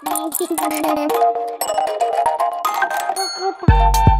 嘿嘿嘿。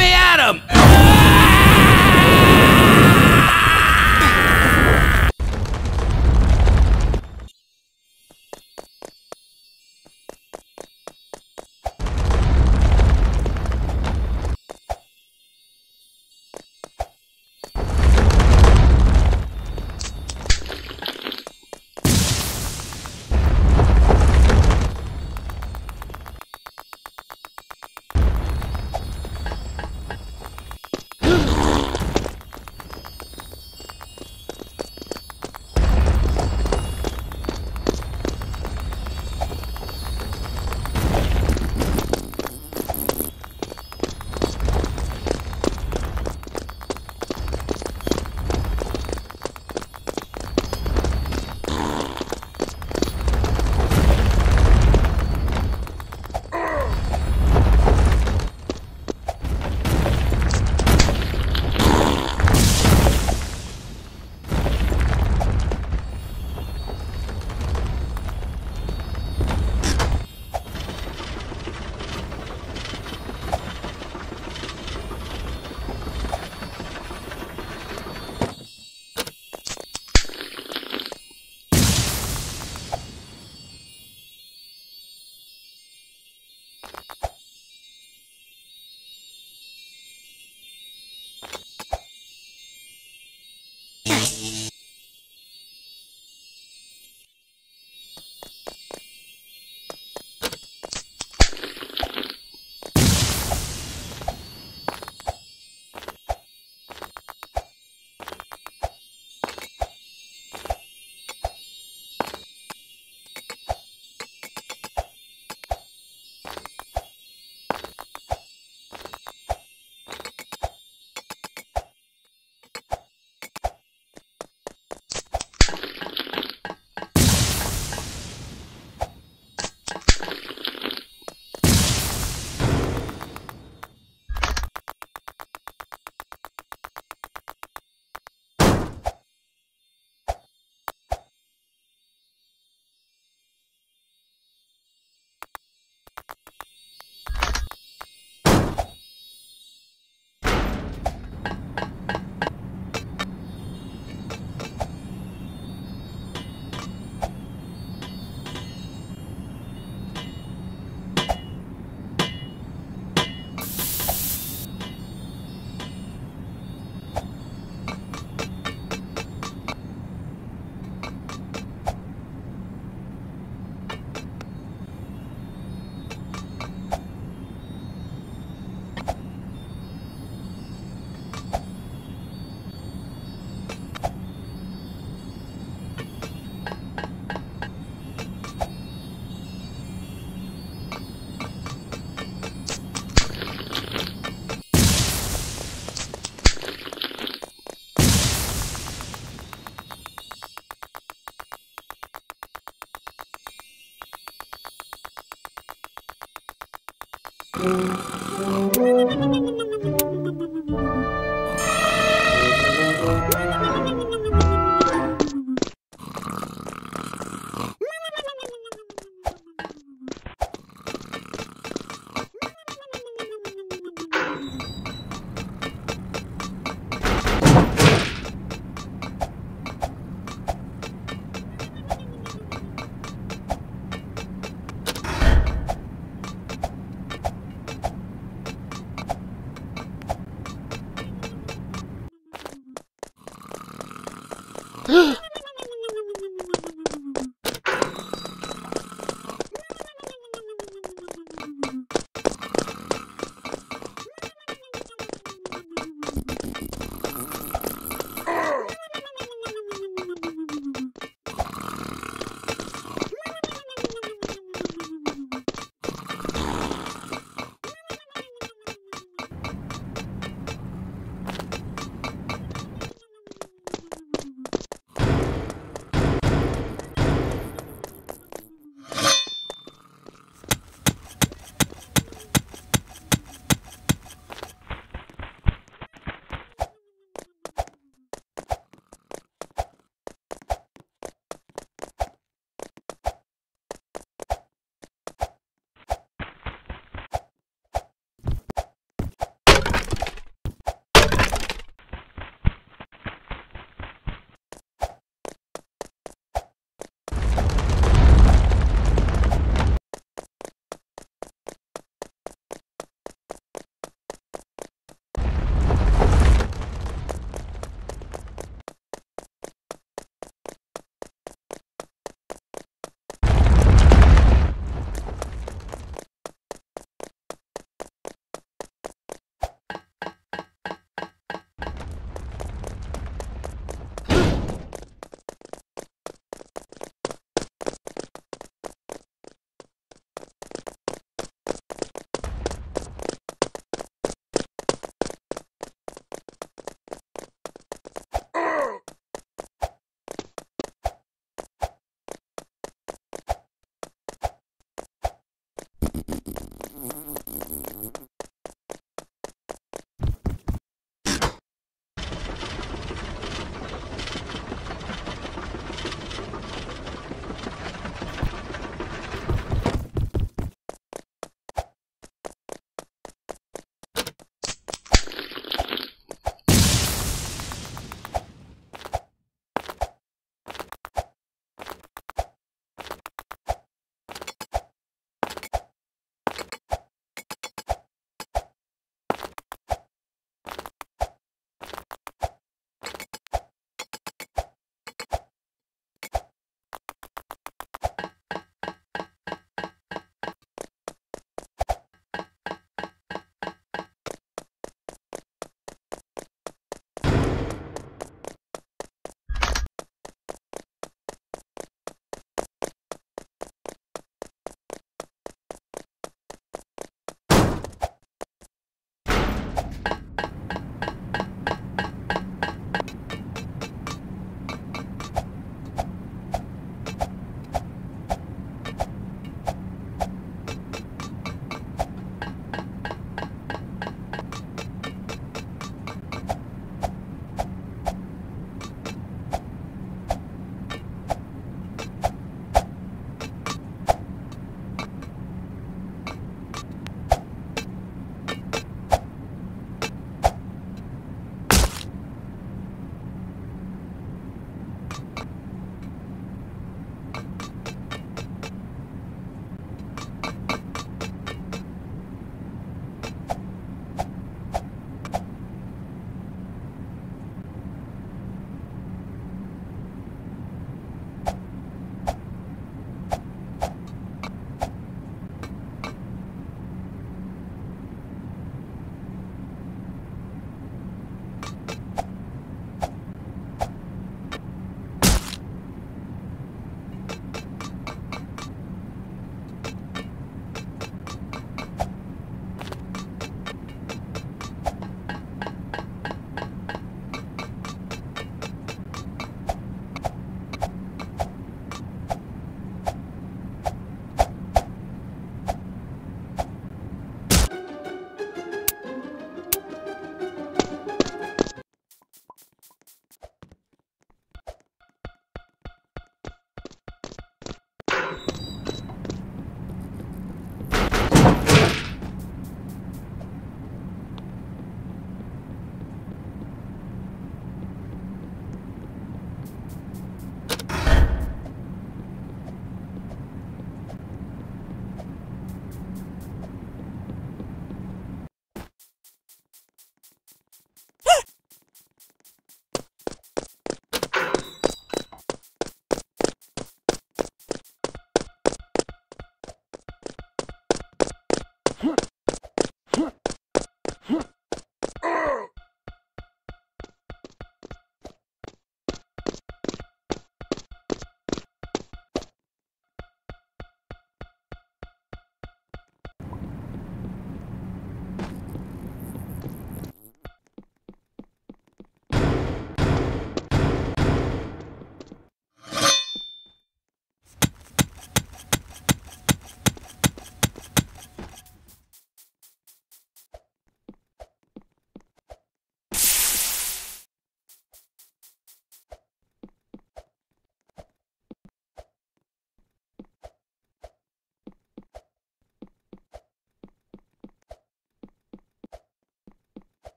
Me at him!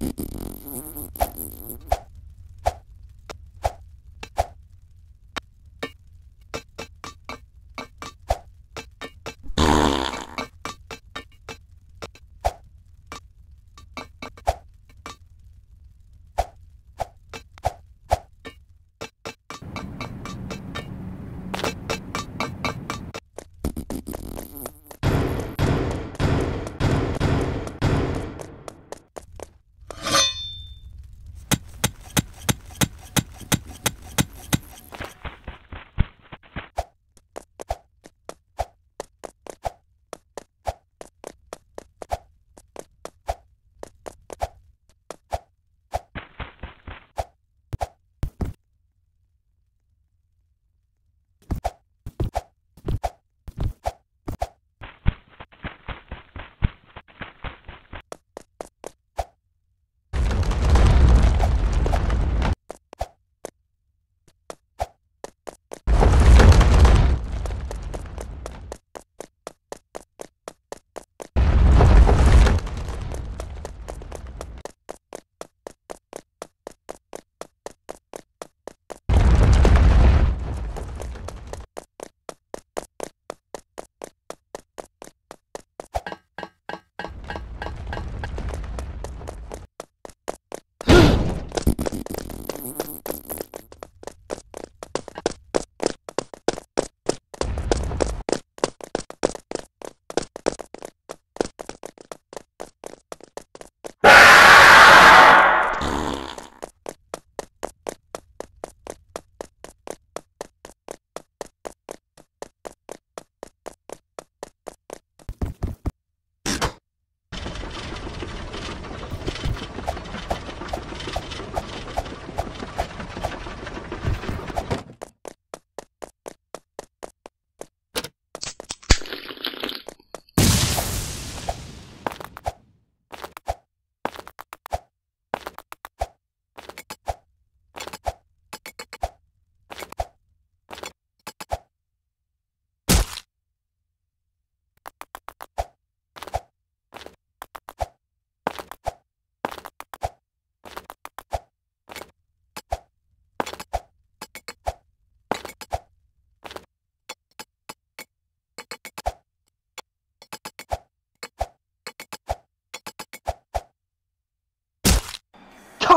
Mm-mm-mm.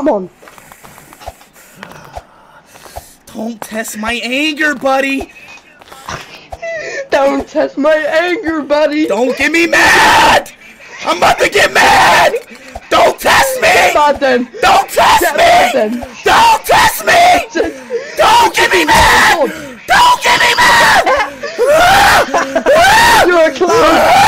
Come on. Don't test my anger, buddy. Don't test my anger, buddy. Don't get me mad. I'm about to get mad. Don't test Get me. mad then. Don't test Get mad me. then. Don't test me. Don't get me mad. Don't get me mad. You're a clown. You're a clown.